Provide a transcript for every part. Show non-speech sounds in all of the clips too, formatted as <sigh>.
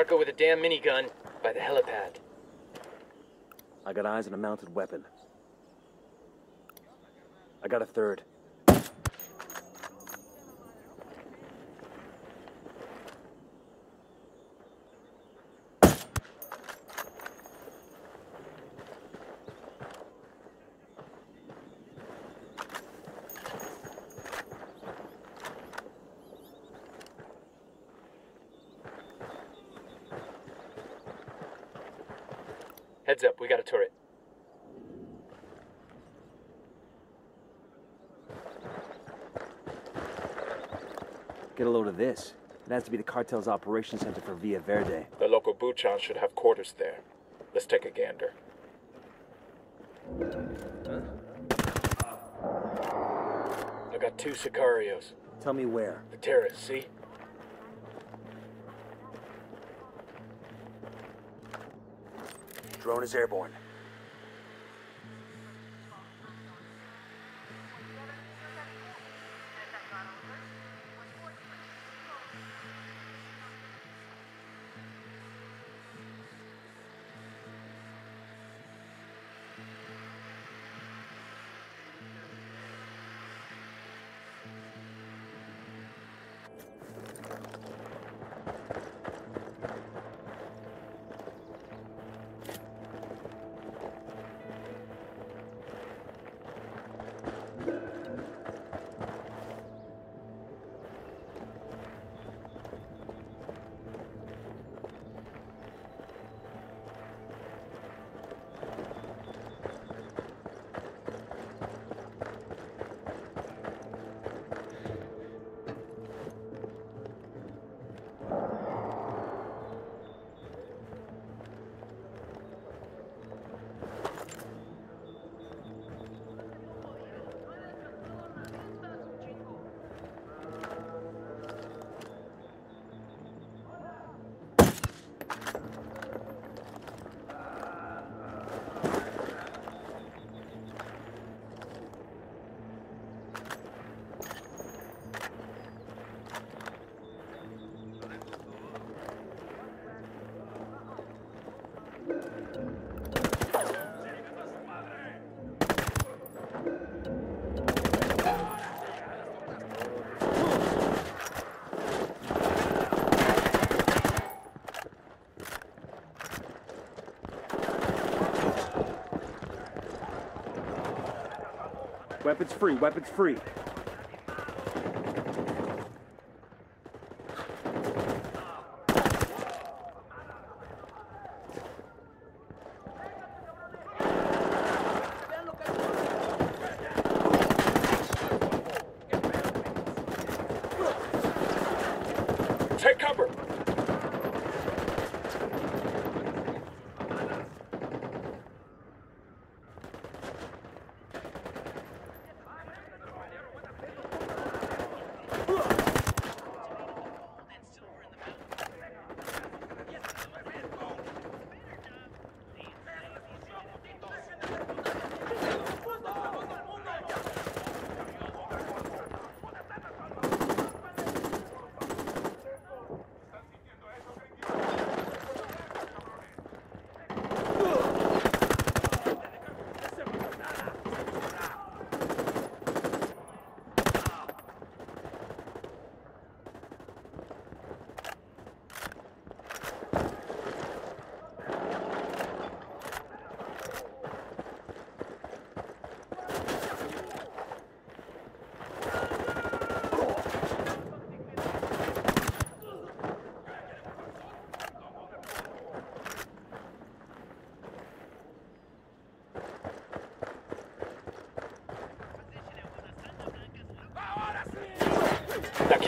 narco with a damn minigun by the helipad. I got eyes on a mounted weapon. I got a third. Heads up, we got a turret. Get a load of this. It has to be the cartel's operations center for Villa Verde. The local Buchon should have quarters there. Let's take a gander. I got two Sicarios. Tell me where. The terrorists, see? Drone is airborne. Weapons free, weapons free.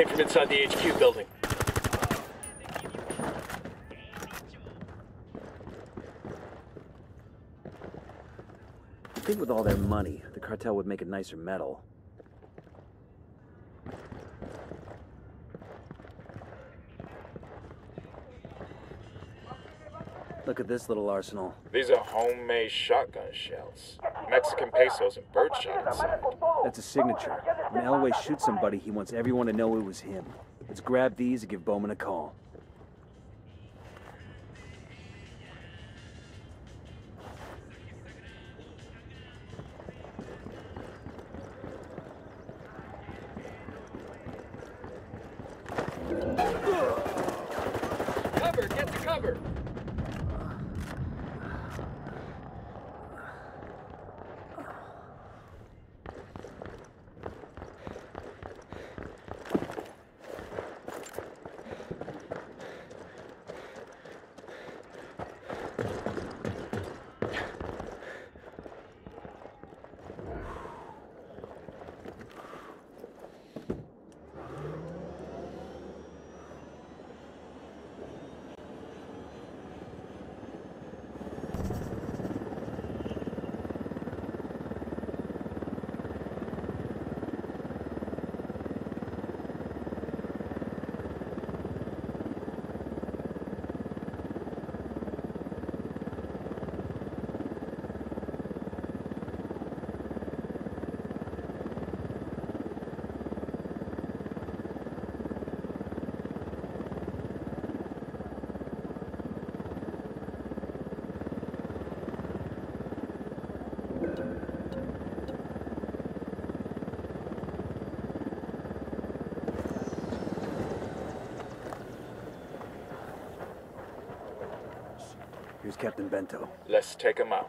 Came from inside the HQ building. I think with all their money, the cartel would make a nicer metal. Look at this little arsenal. These are homemade shotgun shells. Mexican pesos and birdshot inside. That's a signature. When El Wey shoots somebody, he wants everyone to know it was him. Let's grab these and give Bowman a call. Here's Captain Bento. Let's take him out.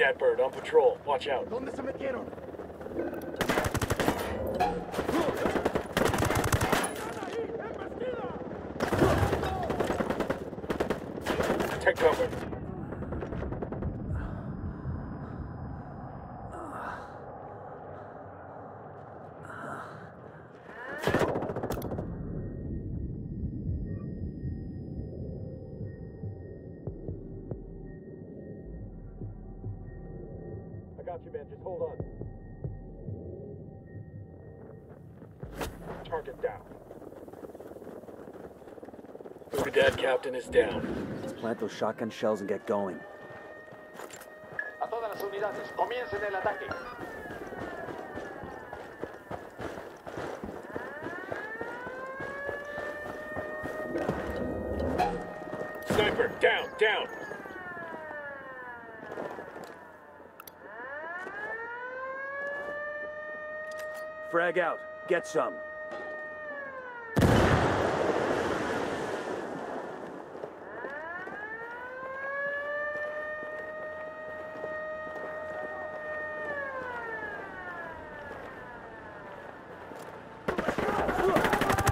Unidad bird on patrol. Watch out. ¿Dónde se metieron? Take cover. Hold on. Target down. Unidad captain is down. Let's plant those shotgun shells and get going. A todas las unidades, comiencen el ataque. Frag out. Get some.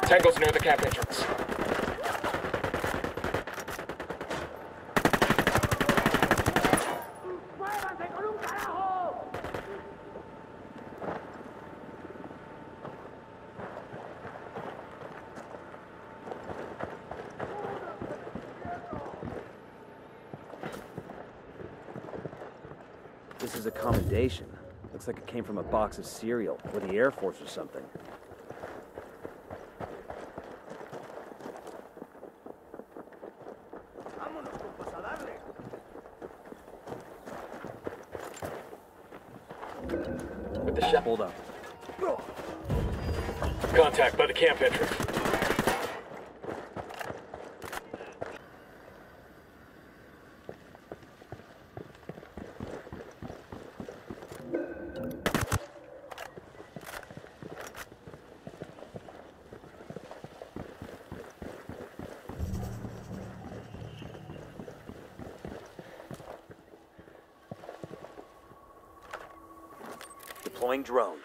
Tangle's near the camp entrance. This is a commendation. Like it came from a box of cereal, or the Air Force or something. With the shot. Hold up. Contact by the camp entrance. Deploying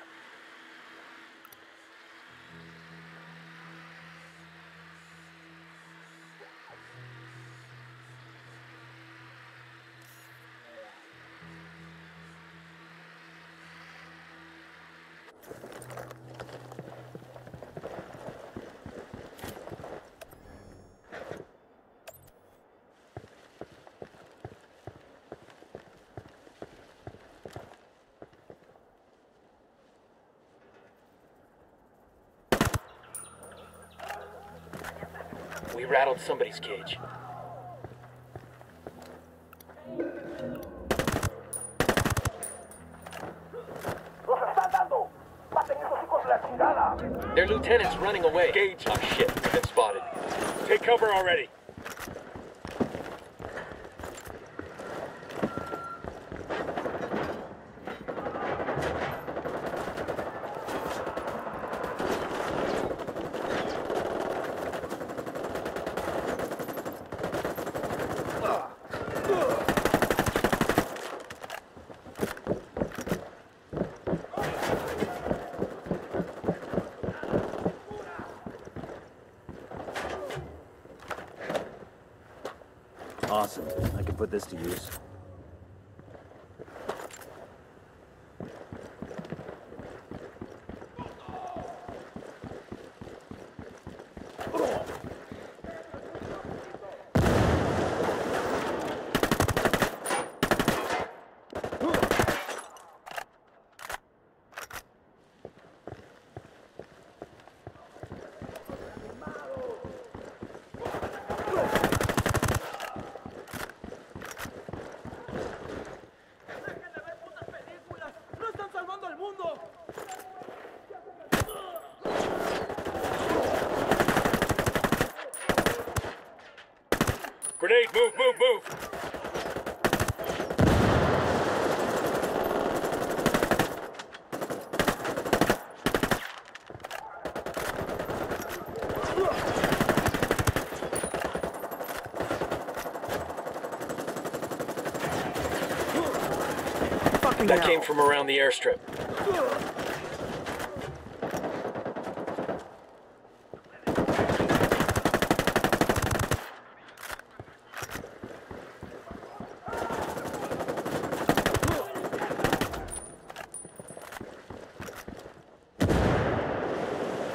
We rattled somebody's cage. Their lieutenant's running away. Gage. Oh shit, we've been spotted. Take cover already. I can put this to use. Grenade, move, move, move. That came from around the airstrip.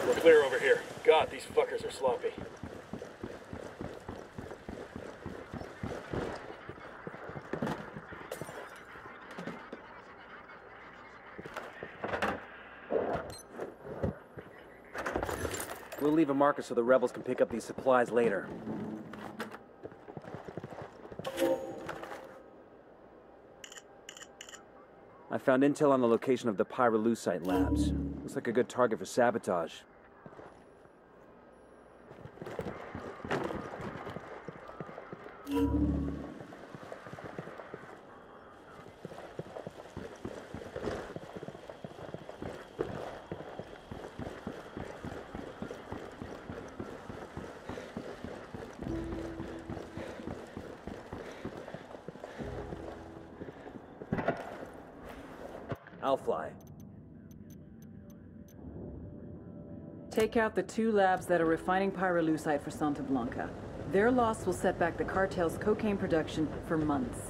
We're clear over here. God, these fuckers are sloppy. We'll leave a marker so the rebels can pick up these supplies later. I found intel on the location of the pyrolusite labs. Looks like a good target for sabotage. Take out the two labs that are refining pyrolusite for Santa Blanca. Their loss will set back the cartel's cocaine production for months.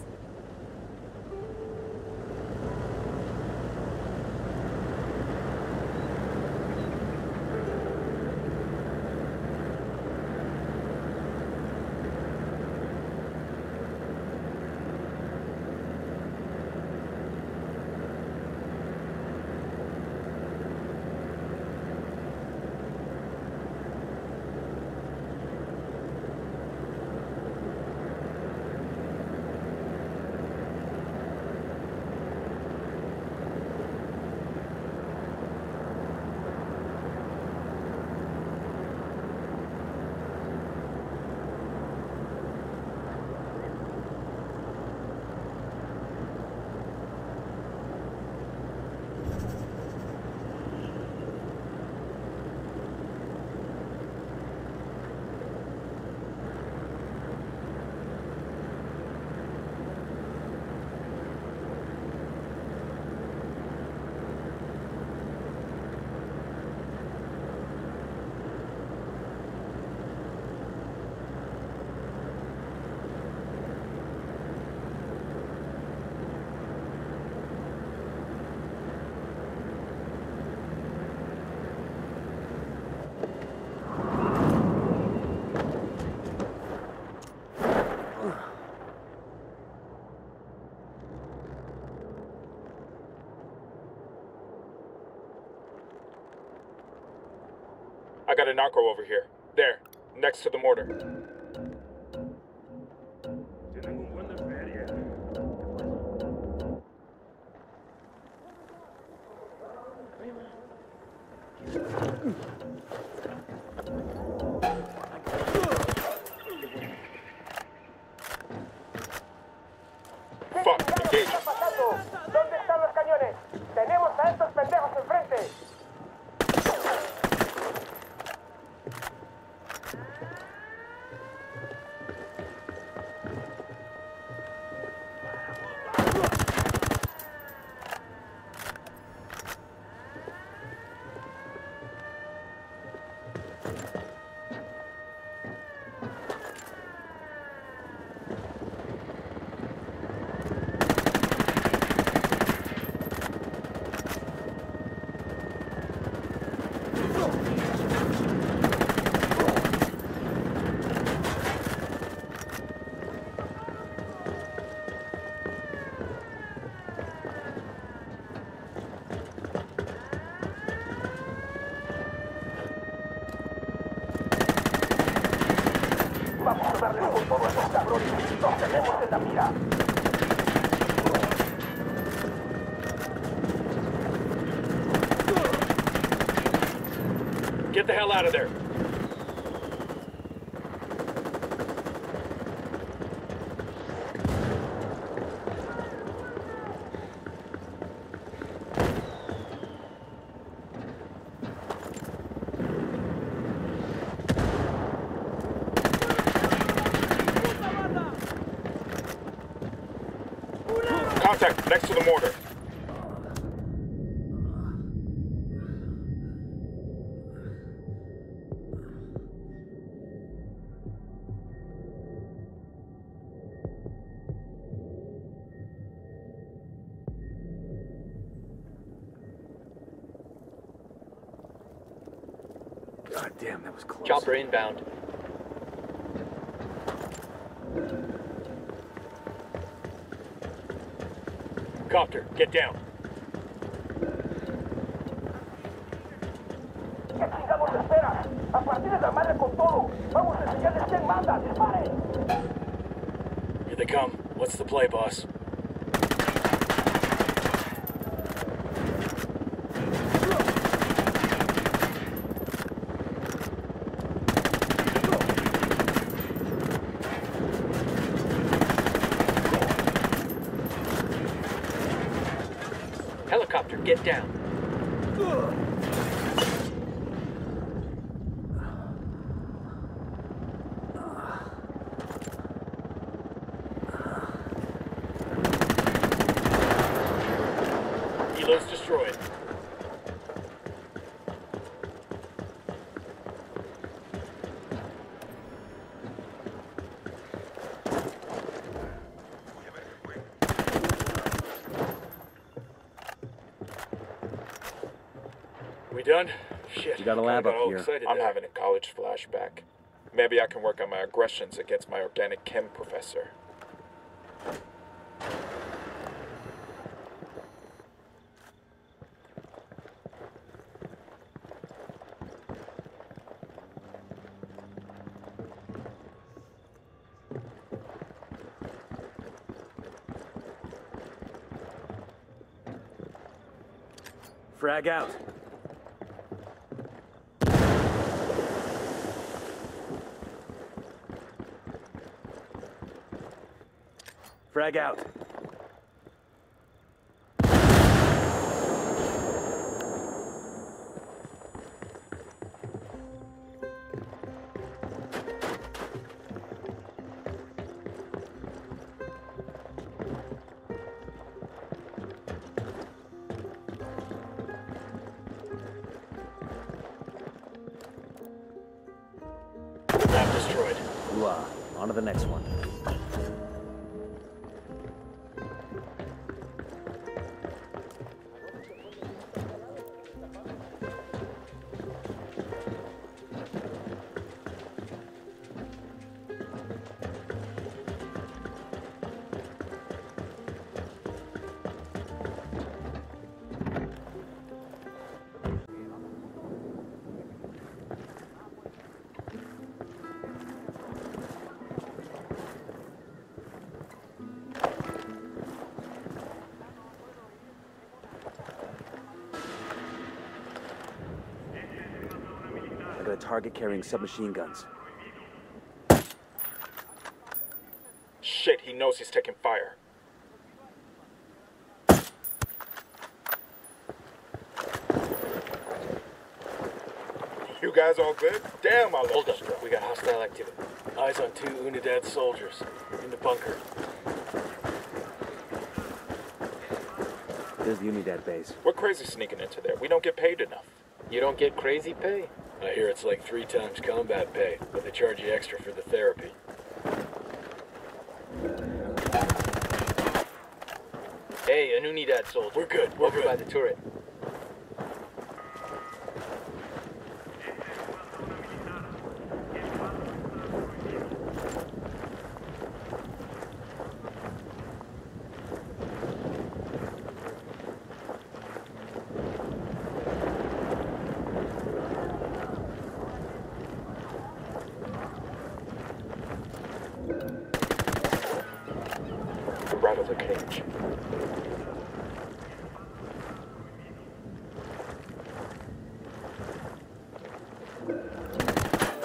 I got a narco over here. There. Next to the mortar. Out of there. Contact next to the mortar. A enseñarles quién manda. ¡Disparen! Here they come. What's the play, boss? Get down. Helo's destroyed. We done? We got a lab up here. I'm there. having a college flashback. Maybe I can work on my aggressions against my organic chem professor. Frag out. Frag out. Lab destroyed. Ooh-ah. On to the next one. Target carrying submachine guns. Shit, he knows he's taking fire. You guys all good? Damn, I Hold lost up. We got hostile activity. Eyes on two Unidad soldiers in the bunker. There's the Unidad base. We're crazy sneaking into there? We don't get paid enough. You don't get crazy pay? I hear it's like three times combat pay, but they charge you extra for the therapy. Hey, an Unidad soldier. We're good. We're Over by the turret. We're out of the cage.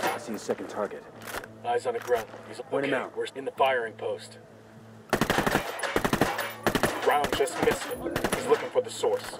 I see a second target. Eyes on the ground. He's Point him out. We're in the firing post. Round just missed him. He's looking for the source.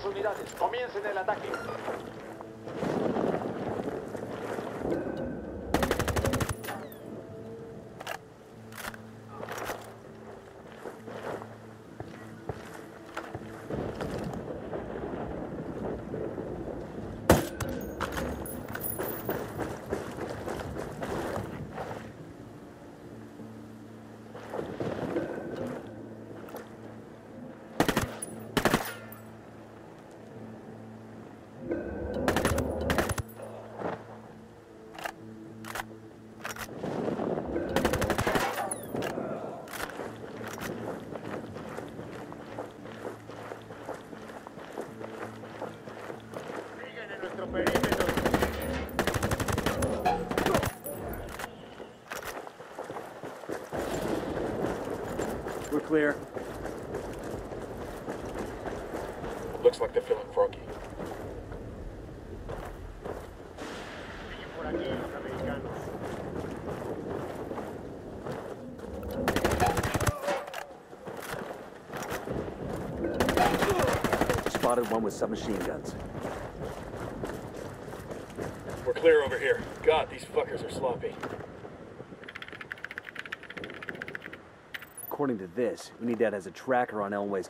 A todas las unidades. Comiencen el ataque. We're clear. Looks like they're feeling froggy. Spotted one with submachine guns. Clear over here. God, these fuckers are sloppy. According to this, we need that as a tracker on El Wey's.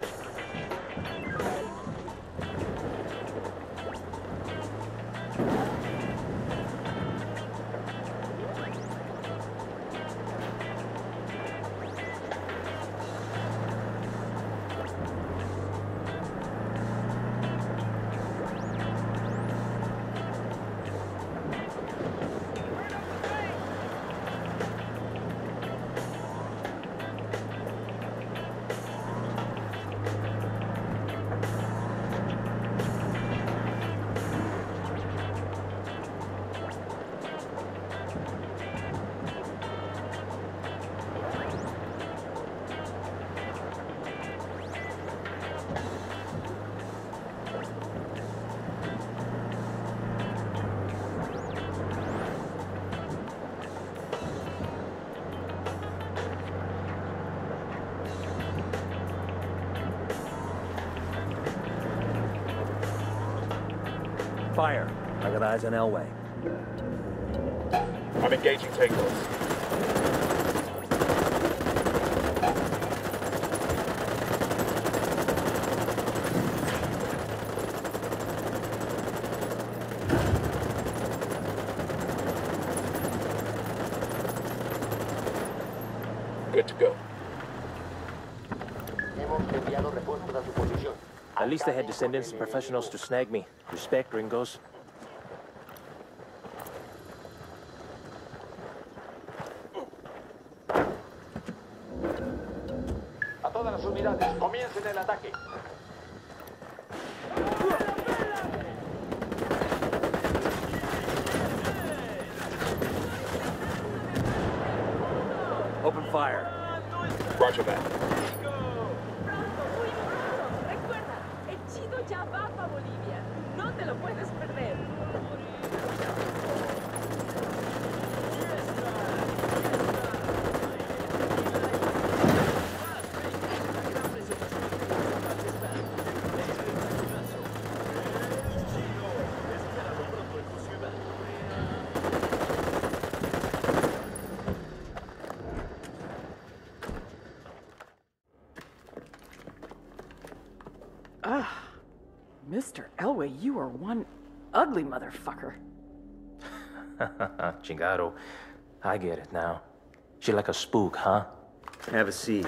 Fire. I got eyes on El Wey. I'm engaging takeaways. Good to go. Hemos enviado refuerzos a su posición. At least they had descendants and professionals to snag me. Respect, Ringos. A todas las unidades, comiencen el ataque. Open fire. Roger that. Mr. El Wey, you are one ugly motherfucker. <laughs> Chingado. I get it now. She like a spook, huh? Have a seat.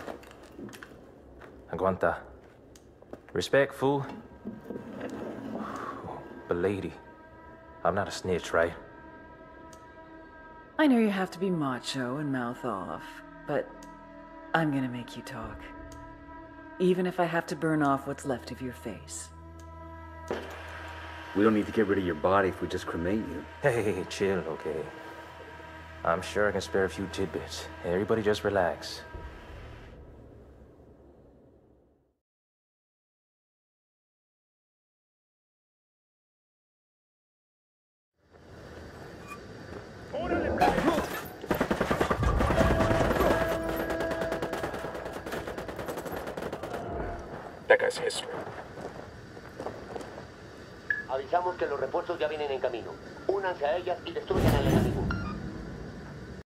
Aguanta. Respect, fool. But lady, I'm not a snitch, right? I know you have to be macho and mouth off, but I'm gonna make you talk. Even if I have to burn off what's left of your face. We don't need to get rid of your body if we just cremate you. Hey, chill, okay? I'm sure I can spare a few tidbits. Everybody just relax.